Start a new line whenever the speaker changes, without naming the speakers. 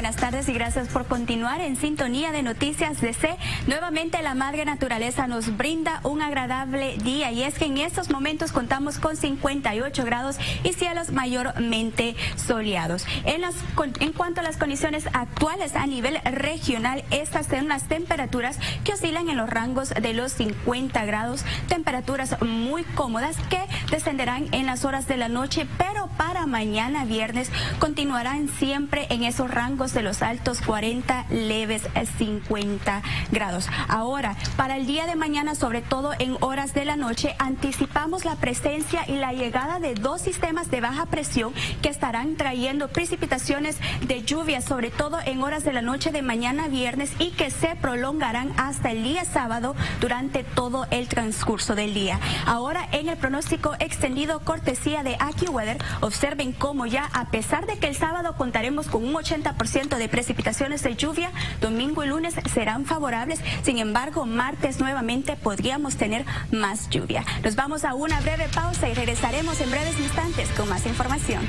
buenas tardes y gracias por continuar en sintonía de Noticias DC. Nuevamente la Madre Naturaleza nos brinda un agradable día y es que en estos momentos contamos con 58 grados y cielos mayormente soleados. En, las, en cuanto a las condiciones actuales a nivel regional, estas son las temperaturas que oscilan en los rangos de los 50 grados, temperaturas muy cómodas que descenderán en las horas de la noche, pero para mañana viernes continuarán siempre en esos rangos de los altos 40, leves 50 grados. Ahora, para el día de mañana, sobre todo en horas de la noche, anticipamos la presencia y la llegada de dos sistemas de baja presión que estarán trayendo precipitaciones de lluvia, sobre todo en horas de la noche de mañana viernes y que se prolongarán hasta el día sábado durante todo el transcurso del día. Ahora, en el pronóstico extendido cortesía de AccuWeather, observen cómo ya a pesar de que el sábado contaremos con un 80 ciento de precipitaciones de lluvia. Domingo y lunes serán favorables. Sin embargo, martes nuevamente podríamos tener más lluvia. Nos vamos a una breve pausa y regresaremos en breves instantes con más información.